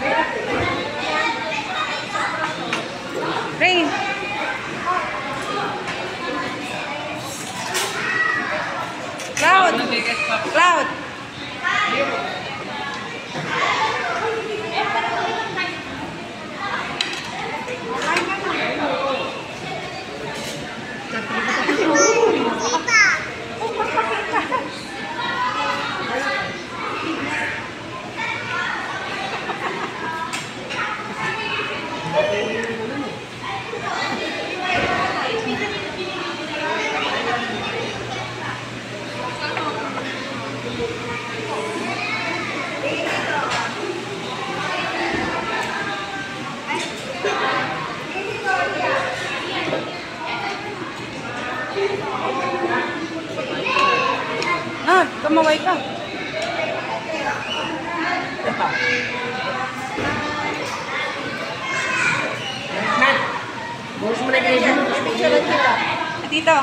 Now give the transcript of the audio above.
Rain. Cloud. Cloud. Cloud. Ah, tumaway ka. Ito. Boss mo na grade mo. Dito. Dito.